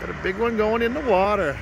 Got a big one going in the water.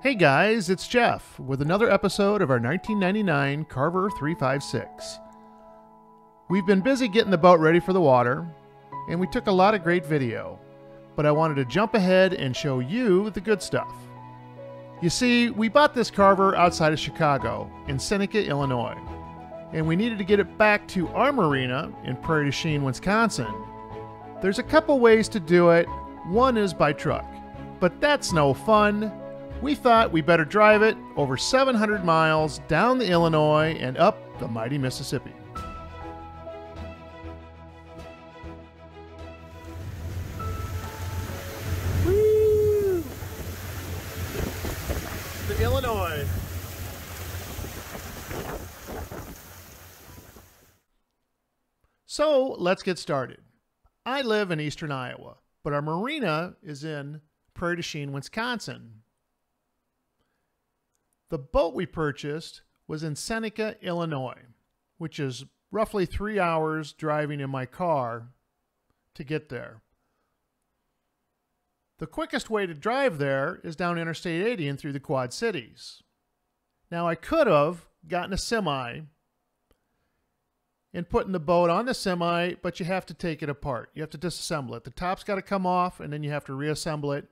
Hey guys, it's Jeff with another episode of our 1999 Carver 356. We've been busy getting the boat ready for the water, and we took a lot of great video, but I wanted to jump ahead and show you the good stuff. You see, we bought this Carver outside of Chicago, in Seneca, Illinois, and we needed to get it back to our marina in Prairie du Chien, Wisconsin. There's a couple ways to do it. One is by truck, but that's no fun we thought we better drive it over 700 miles down the Illinois and up the mighty Mississippi. Let's get started. I live in eastern Iowa, but our marina is in Prairie du Chien, Wisconsin, the boat we purchased was in Seneca, Illinois, which is roughly three hours driving in my car to get there. The quickest way to drive there is down Interstate 80 and through the Quad Cities. Now, I could have gotten a semi and putting the boat on the semi, but you have to take it apart. You have to disassemble it. The top's got to come off, and then you have to reassemble it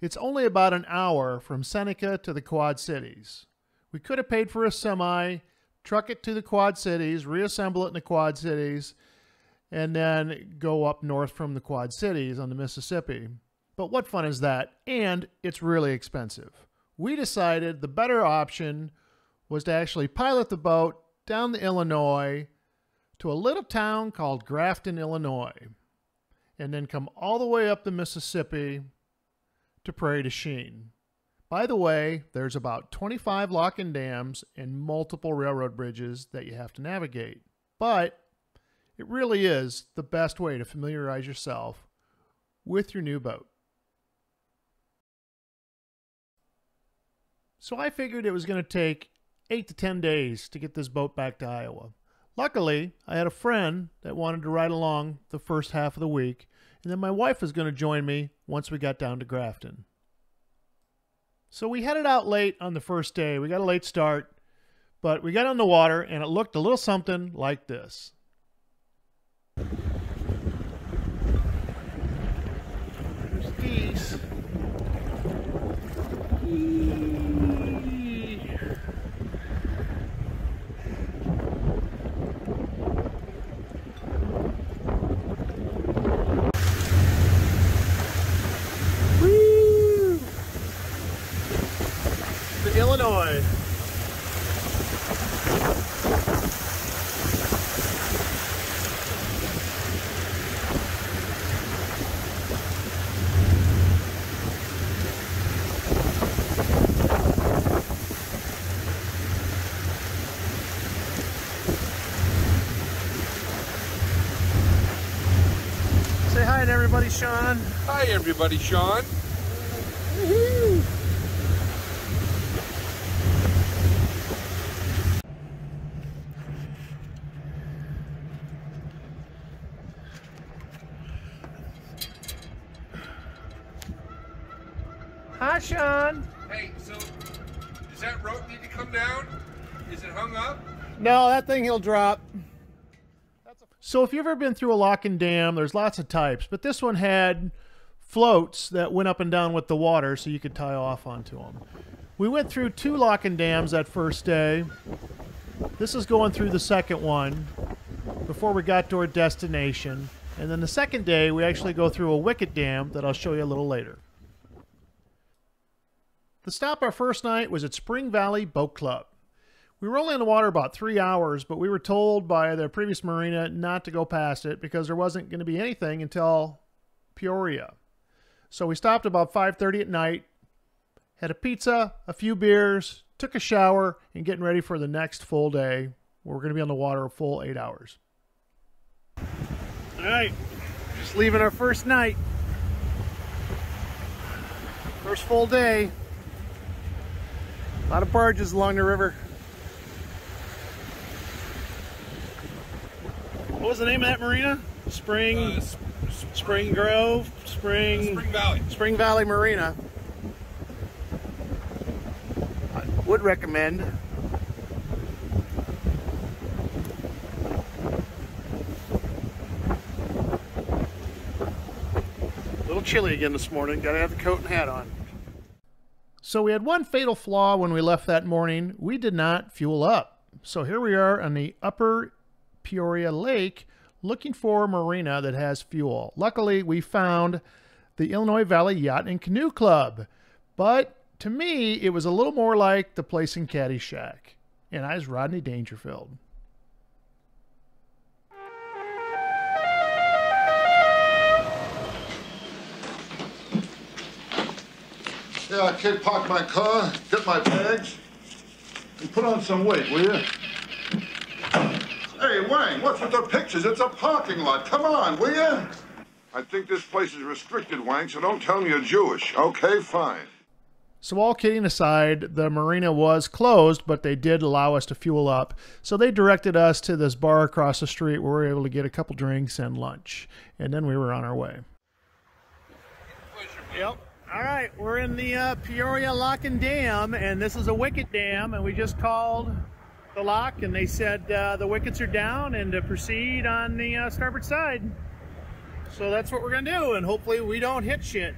it's only about an hour from Seneca to the Quad Cities. We could have paid for a semi, truck it to the Quad Cities, reassemble it in the Quad Cities, and then go up north from the Quad Cities on the Mississippi. But what fun is that? And it's really expensive. We decided the better option was to actually pilot the boat down the Illinois to a little town called Grafton, Illinois, and then come all the way up the Mississippi to Prairie du Chien. By the way, there's about 25 lock and dams and multiple railroad bridges that you have to navigate. But it really is the best way to familiarize yourself with your new boat. So I figured it was going to take 8 to 10 days to get this boat back to Iowa. Luckily, I had a friend that wanted to ride along the first half of the week, and then my wife was going to join me once we got down to Grafton. So we headed out late on the first day. We got a late start, but we got on the water and it looked a little something like this. There's geese. Illinois. Say hi to everybody, Sean. Hi, everybody, Sean. Hi, Sean. Hey, so does that rope need to come down? Is it hung up? No, that thing he'll drop. So if you've ever been through a lock and dam, there's lots of types, but this one had floats that went up and down with the water so you could tie off onto them. We went through two lock and dams that first day. This is going through the second one before we got to our destination. And then the second day, we actually go through a wicket dam that I'll show you a little later. The stop our first night was at Spring Valley Boat Club. We were only in the water about three hours, but we were told by the previous marina not to go past it because there wasn't going to be anything until Peoria. So we stopped about 5:30 at night, had a pizza, a few beers, took a shower, and getting ready for the next full day. We're going to be on the water a full eight hours. All right, just leaving our first night. First full day. A lot of barges along the river. What was the name of that marina? Spring, Uh, s- Spring Grove, Spring, Spring Valley. Spring Valley Marina. I would recommend. A little chilly again this morning. Got to have the coat and hat on. So we had one fatal flaw when we left that morning. We did not fuel up. So here we are on the upper Peoria Lake looking for a marina that has fuel. Luckily, we found the Illinois Valley Yacht and Canoe Club. But to me, it was a little more like the place in Caddyshack. And I was Rodney Dangerfield. Yeah, I can't park my car, get my bags, and put on some weight, will you? Hey, what's with the pictures? It's a parking lot. Come on, will you? I think this place is restricted, Wang, so don't tell me you're Jewish. Okay, fine. So, all kidding aside, the marina was closed, but they did allow us to fuel up. So, they directed us to this bar across the street where we were able to get a couple drinks and lunch. And then we were on our way. Yep. All right, we're in the uh, Peoria Lock and Dam, and this is a wicket dam, and we just called the lock, and they said uh, the wickets are down and to proceed on the uh, starboard side. So that's what we're gonna do, and hopefully we don't hit shit.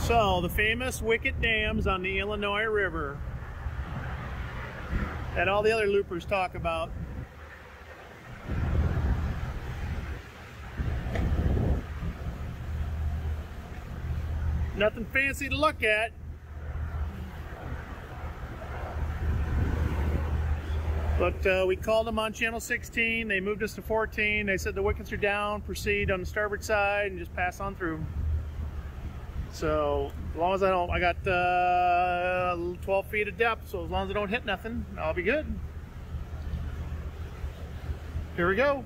So the famous wicket dams on the Illinois River that all the other loopers talk about. Nothing fancy to look at. But uh, we called them on channel 16. They moved us to 14. They said the wickets are down. Proceed on the starboard side and just pass on through. So as long as I don't, I got uh, 12 feet of depth. So as long as I don't hit nothing, I'll be good. Here we go.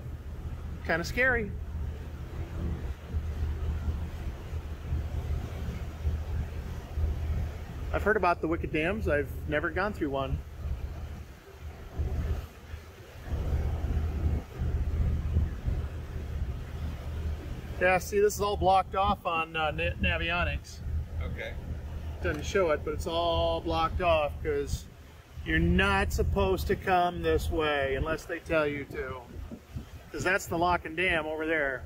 Kind of scary. I've heard about the wicket dams. I've never gone through one. Yeah, see, this is all blocked off on uh, Na- Navionics. Okay. Doesn't show it, but it's all blocked off because you're not supposed to come this way unless they tell you to. Because that's the lock and dam over there.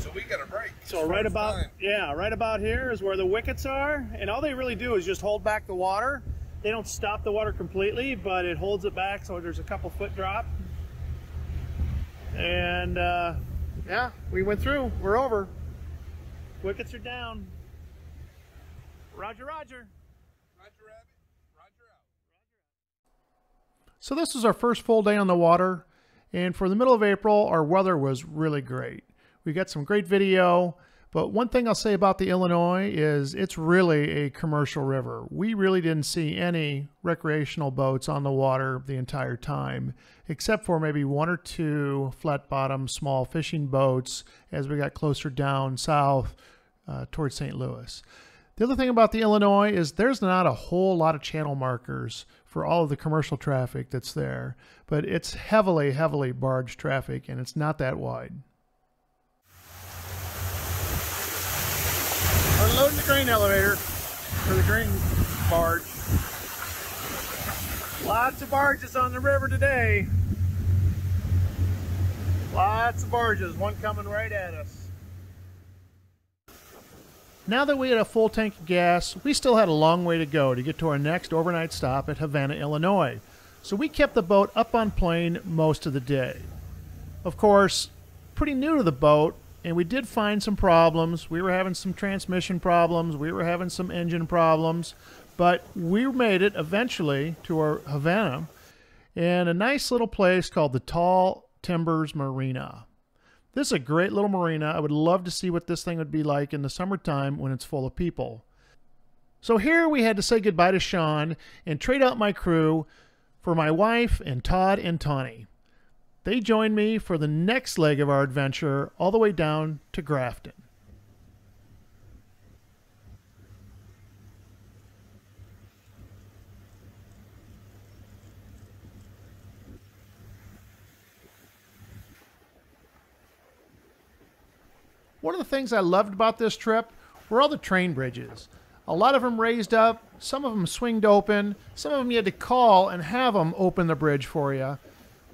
So we got a break. So right about yeah, right about here is where the wickets are, and all they really do is just hold back the water. They don't stop the water completely, but it holds it back so there's a couple foot drop. And uh, yeah, we went through. We're over. Wickets are down. Roger, Roger. Roger Rabbit. Roger out. So this was our first full day on the water, and for the middle of April, our weather was really great. We got some great video, but one thing I'll say about the Illinois is it's really a commercial river. We really didn't see any recreational boats on the water the entire time, except for maybe one or two flat bottom small fishing boats as we got closer down south uh, towards St. Louis. The other thing about the Illinois is there's not a whole lot of channel markers for all of the commercial traffic that's there, but it's heavily, heavily barge traffic and it's not that wide. The grain elevator for the grain barge. Lots of barges on the river today. Lots of barges, one coming right at us. Now that we had a full tank of gas, we still had a long way to go to get to our next overnight stop at Havana, Illinois. So we kept the boat up on plane most of the day. Of course, pretty new to the boat, and we did find some problems. We were having some transmission problems, we were having some engine problems, but we made it eventually to our Havana in a nice little place called the Tall Timbers Marina. This is a great little marina. I would love to see what this thing would be like in the summertime when it's full of people. So here we had to say goodbye to Sean and trade out my crew for my wife and Todd and Tawny they join me for the next leg of our adventure all the way down to Grafton. One of the things I loved about this trip were all the train bridges. A lot of them raised up, some of them swinged open, some of them you had to call and have them open the bridge for you.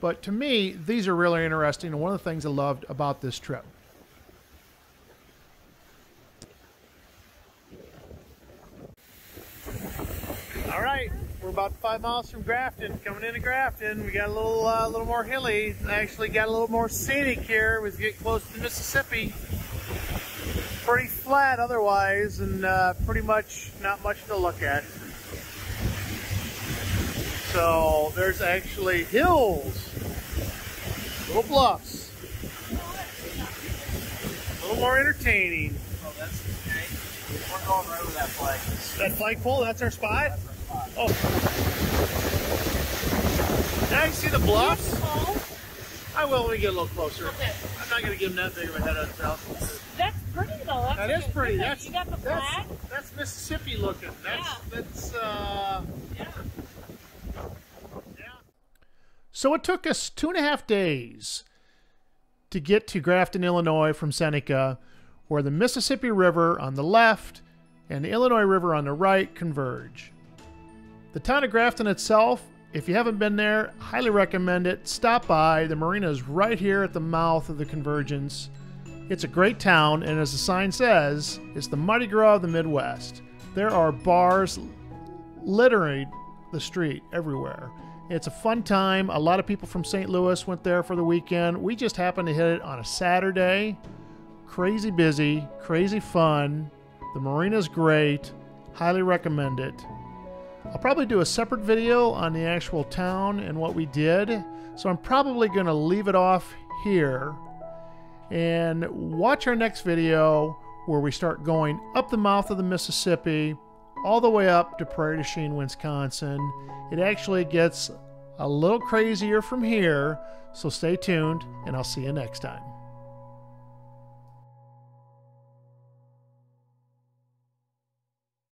But to me, these are really interesting and one of the things I loved about this trip. All right, we're about five miles from Grafton. Coming into Grafton, we got a little, uh, little more hilly. Actually, got a little more scenic here. We get close to Mississippi. Pretty flat otherwise, and uh, pretty much not much to look at. So there's actually hills, little bluffs, a little more entertaining. Oh, that's okay. We're going right over that flag. That flagpole, that's our spot? Oh. Now you see the bluffs? I will when we get a little closer. Okay. I'm not going to give them that big of a head on south. That's pretty though. That's That is good. pretty. Look That's, you got the flag. that's Mississippi looking. That's, Yeah. that's, uh, Yeah. yeah. So it took us two and a half days to get to Grafton, Illinois from Seneca, where the Mississippi River on the left and the Illinois River on the right converge. The town of Grafton itself, if you haven't been there, highly recommend it. Stop by. The marina is right here at the mouth of the convergence. It's a great town, and as the sign says, it's the Mardi Gras of the Midwest. There are bars littering the street everywhere. It's a fun time. A lot of people from St. Louis went there for the weekend. We just happened to hit it on a Saturday. Crazy busy, crazy fun. The marina's great. Highly recommend it. I'll probably do a separate video on the actual town and what we did. So I'm probably going to leave it off here and watch our next video where we start going up the mouth of the Mississippi all the way up to Prairie du Chien, Wisconsin. It actually gets a little crazier from here, so stay tuned and I'll see you next time.